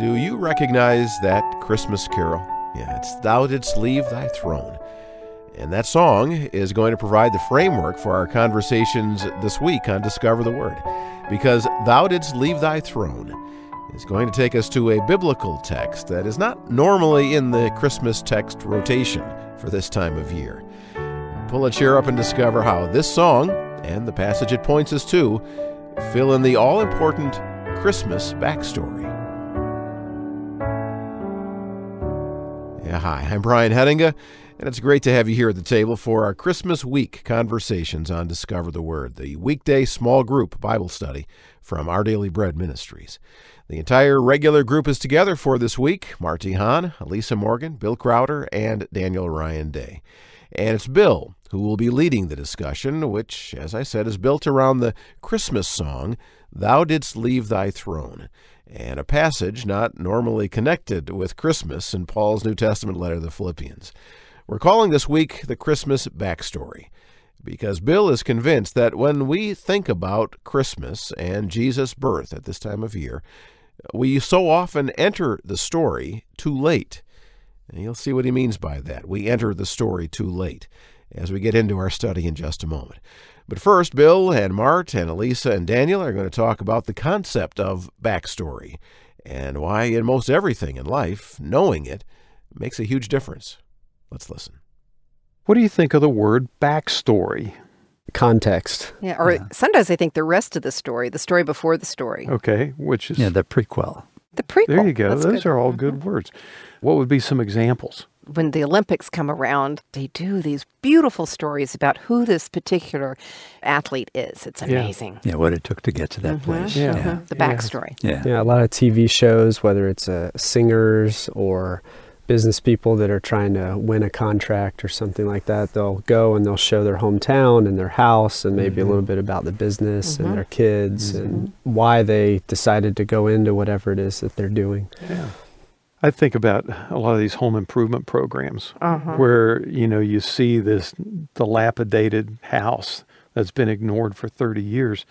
Do you recognize that Christmas carol? Yeah, it's Thou Didst Leave Thy Throne. And that song is going to provide the framework for our conversations this week on Discover the Word. Because Thou Didst Leave Thy Throne is going to take us to a biblical text that is not normally in the Christmas text rotation for this time of year. Pull a chair up and discover how this song and the passage it points us to fill in the all important Christmas backstory. Yeah, hi, I'm Brian Hettinga, and it's great to have you here at the table for our Christmas week conversations on Discover the Word, the weekday small group Bible study from Our Daily Bread Ministries. The entire regular group is together for this week Mart De Haan, Elisa Morgan, Bill Crowder, and Daniel Ryan Day. And it's Bill who will be leading the discussion, which, as I said, is built around the Christmas song, Thou Didst Leave Thy Throne, and a passage not normally connected with Christmas in Paul's New Testament letter to the Philippians. We're calling this week the Christmas Backstory because Bill is convinced that when we think about Christmas and Jesus' birth at this time of year, we so often enter the story too late. And you'll see what he means by that. We enter the story too late as we get into our study in just a moment. But first, Bill and Mart and Elisa and Daniel are going to talk about the concept of backstory and why, in most everything in life, knowing it makes a huge difference. Let's listen. What do you think of the word backstory? Context. Yeah, or yeah. sometimes I think the rest of the story, the story before the story. Okay, which is yeah, the prequel. The prequel. There you go. That's Those good. are all mm-hmm. good words. What would be some examples? When the Olympics come around, they do these beautiful stories about who this particular athlete is. It's amazing. Yeah, what it took to get to that Mhm, place. Yeah. mhm, The backstory. Yeah. Yeah, a lot of TV shows, whether it's uh, singers or business people that are trying to win a contract or something like that, they'll go and they'll show their hometown and their house and maybe Mhm. a little bit about the business Mhm. and their kids and why they decided to go into whatever it is that they're doing. Yeah. I think about a lot of these home improvement programs Uh-huh. where, you know, you see this dilapidated house that's been ignored for 30 years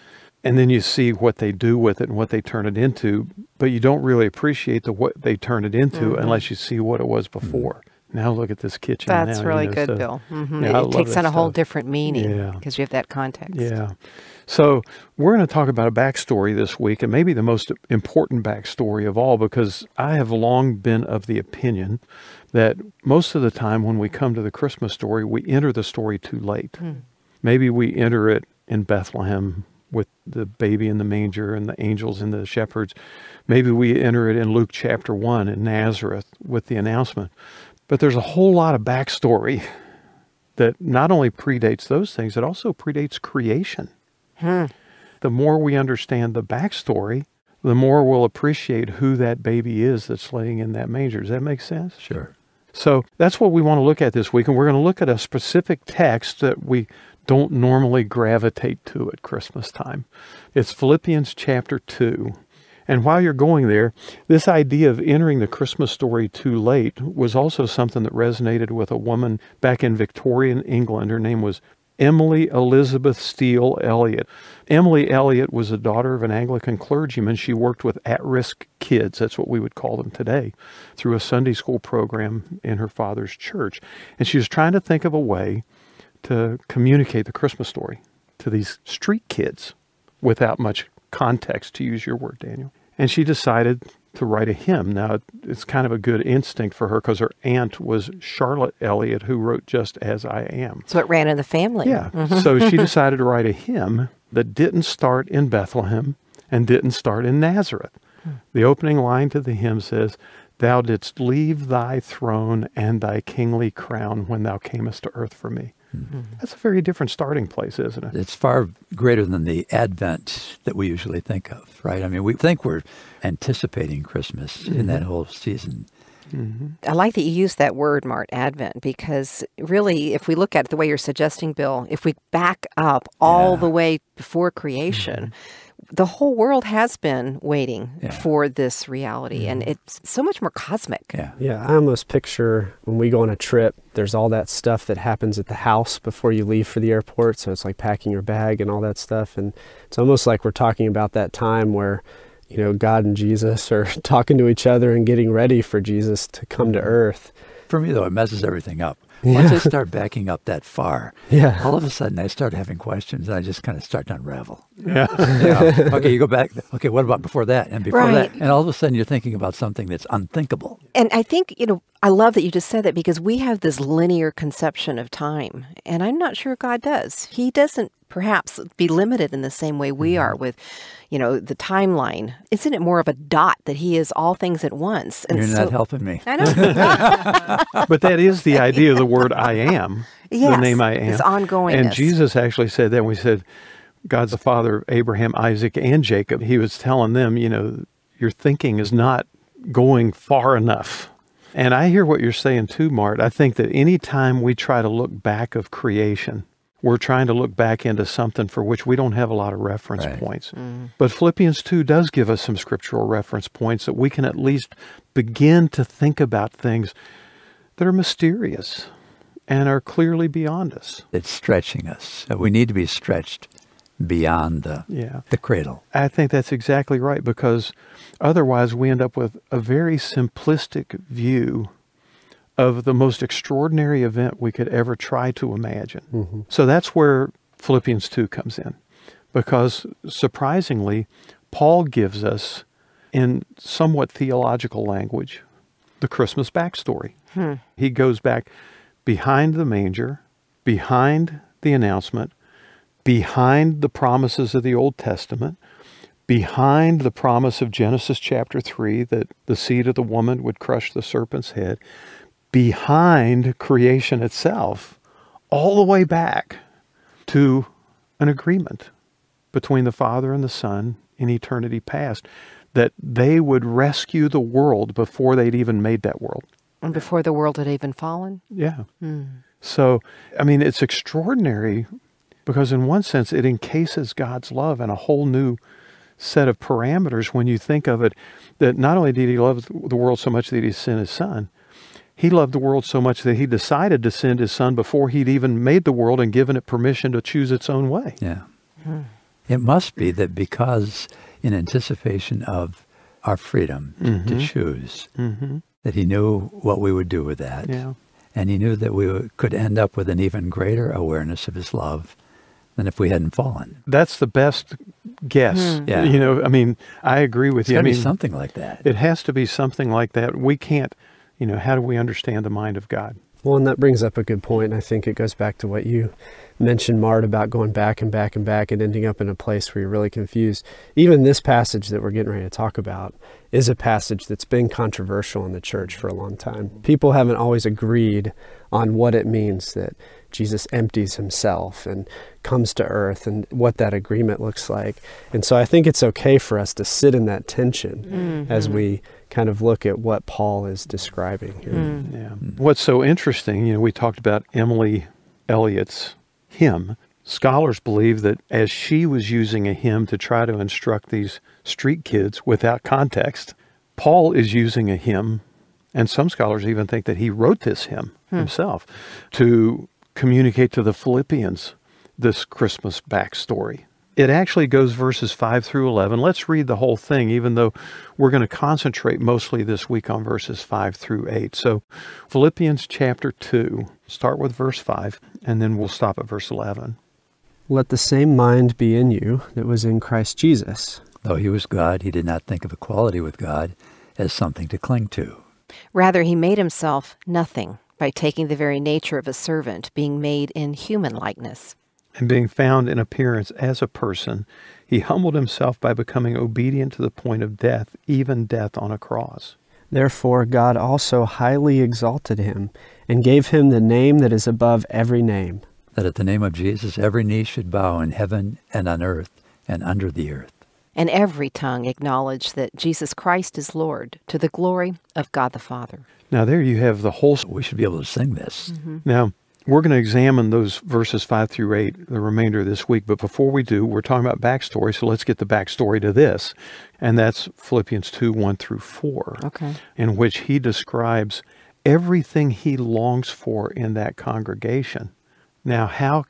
and then you see what they do with it and what they turn it into, but you don't really appreciate the what they turn it into Mhm. unless you see what it was before. Now look at this kitchen. That's now, you really know, good, so- Bill. hmm Yeah, it I love takes on a whole different meaning Yeah. because you have that context. Yeah. So we're going to talk about a backstory this week, and maybe the most important backstory of all, because I have long been of the opinion that most of the time when we come to the Christmas story, we enter the story too late. Hmm. Maybe we enter it in Bethlehem with the baby in the manger and the angels and the shepherds. Maybe we enter it in Luke chapter 1 in Nazareth with the announcement. But there's a whole lot of backstory that not only predates those things, it also predates creation. Hmm. The more we understand the backstory, the more we'll appreciate who that baby is that's laying in that manger. Does that make sense? Sure. So that's what we want to look at this week. And we're going to look at a specific text that we don't normally gravitate to at Christmas time. It's Philippians chapter 2. And while you're going there, this idea of entering the Christmas story too late was also something that resonated with a woman back in Victorian England. Her name was Emily Elizabeth Steele Elliott. Emily Elliott was the daughter of an Anglican clergyman. She worked with at risk kids, that's what we would call them today, through a Sunday school program in her father's church. And she was trying to think of a way to communicate the Christmas story to these street kids without much context, to use your word, Daniel. And she decided to write a hymn. Now, it's kind of a good instinct for her because her aunt was Charlotte Elliott, who wrote Just As I Am. So it ran in the family. Yeah. Mhm. so she decided to write a hymn that didn't start in Bethlehem and didn't start in Nazareth. The opening line to the hymn says, Thou didst leave thy throne and thy kingly crown when thou camest to earth for me. That's a very different starting place, isn't it? It's far greater than the Advent that we usually think of, right? I mean, we think we're anticipating Christmas in mm-hmm. that whole season. Mm-hmm. I like that you use that word, Mart, Advent, because really, if we look at it the way you're suggesting, Bill, if we back up all Yeah. the way before creation, mm-hmm. The whole world has been waiting Yeah. for this reality, mm-hmm. and it's so much more cosmic. Yeah. Yeah, I almost picture when we go on a trip, there's all that stuff that happens at the house before you leave for the airport. So it's like packing your bag and all that stuff. And it's almost like we're talking about that time where you know, God and Jesus are talking to each other and getting ready for Jesus to come to earth. For me, though, it messes everything up. Once I start backing up that far, Yeah. all of a sudden I start having questions and I just kind of start to unravel. Yeah. You know, okay, you go back. Okay, what about before that and before Right. that? And all of a sudden you're thinking about something that's unthinkable. And I think, you know, I love that you just said that because we have this linear conception of time, and I'm not sure God does. He doesn't perhaps be limited in the same way we Mm-hmm. are with, you know, the timeline. Isn't it more of a dot that he is all things at once? You're so, not helping me. I know. But that is the idea of the word I am. the name I am. it's ongoing. And Jesus actually said that We said, God's the father of Abraham, Isaac, and Jacob. He was telling them, you know, your thinking is not going far enough. And I hear what you're saying too, Mart. I think that any time we try to look back of creation, we're trying to look back into something for which we don't have a lot of reference Right. points. Mm-hmm. But Philippians 2 does give us some scriptural reference points that we can at least begin to think about things that are mysterious and are clearly beyond us. It's stretching us. We need to be stretched beyond the, Yeah. the cradle. I think that's exactly right because otherwise we end up with a very simplistic view of the most extraordinary event we could ever try to imagine. Mm-hmm. So that's where Philippians 2 comes in because surprisingly, Paul gives us, in somewhat theological language, the Christmas backstory. Hmm. He goes back behind the manger, behind the announcement, behind the promises of the Old Testament, behind the promise of Genesis chapter 3 that the seed of the woman would crush the serpent's head, behind creation itself, all the way back to an agreement between the Father and the Son in eternity past that they would rescue the world before they'd even made that world. and before the world had even fallen. Yeah. Hmm. So, I mean, it's extraordinary because, in one sense, it encases God's love in a whole new set of parameters when you think of it that not only did he love the world so much that he sent his son, he loved the world so much that he decided to send his son before he'd even made the world and given it permission to choose its own way. Yeah. Hmm. It must be that because, in anticipation of our freedom to mm-hmm. choose, mm-hmm. that he knew what we would do with that. Yeah. And he knew that we could end up with an even greater awareness of his love than if we hadn't fallen. That's the best guess. Hmm. Yeah. You know, I mean, I agree with It's you. got I to mean, be something like that. it has to be something like that. We can't, you know, how do we understand the mind of God? Well, and that brings up a good point. I think it goes back to what you mentioned, Mart, about going back and back and back and ending up in a place where you're really confused. Even this passage that we're getting ready to talk about is a passage that's been controversial in the church for a long time. People haven't always agreed on what it means that Jesus empties himself and comes to earth and what that agreement looks like. And so I think it's okay for us to sit in that tension mm-hmm. as we kind of look at what Paul is describing here. Hmm. Yeah. Hmm. What's so interesting, you know, we talked about Emily Elliott's hymn. Scholars believe that as she was using a hymn to try to instruct these street kids without context, Paul is using a hymn, and some scholars even think that he wrote this hymn hmm. himself to communicate to the Philippians this Christmas backstory. It actually goes verses 5 through 11. Let's read the whole thing, even though we're going to concentrate mostly this week on verses 5 through 8. So, Philippians chapter 2, start with verse 5, and then we'll stop at verse 11. Let the same mind be in you that was in Christ Jesus. Though he was God, he did not think of equality with God as something to cling to. Rather, he made himself nothing by taking the very nature of a servant, being made in human likeness. And being found in appearance as a person, he humbled himself by becoming obedient to the point of death, even death on a cross. Therefore, God also highly exalted him and gave him the name that is above every name. That at the name of Jesus every knee should bow in heaven and on earth and under the earth. And every tongue acknowledge that Jesus Christ is Lord, to the glory of God the Father. Now, there you have the whole. We should be able to sing this. Mm-hmm. Now, we're going to examine those verses 5 through 8 the remainder of this week. But before we do, we're talking about backstory. So let's get the backstory to this. And that's Philippians 2 1 through 4, Okay. in which he describes everything he longs for in that congregation. Now, how